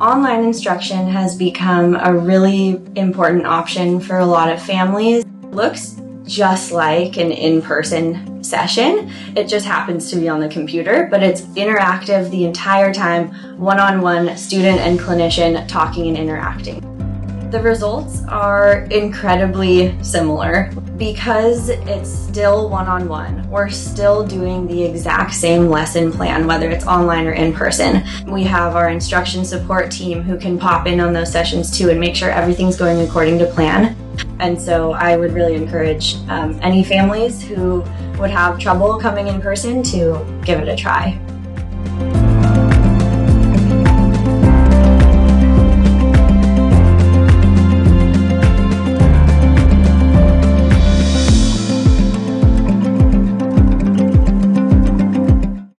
Online instruction has become a really important option for a lot of families. Looks just like an in-person session. It just happens to be on the computer, but it's interactive the entire time, one-on-one student and clinician talking and interacting. The results are incredibly similar because it's still one-on-one. We're still doing the exact same lesson plan, whether it's online or in person. We have our instruction support team who can pop in on those sessions too and make sure everything's going according to plan. And so I would really encourage um, any families who would have trouble coming in person to give it a try.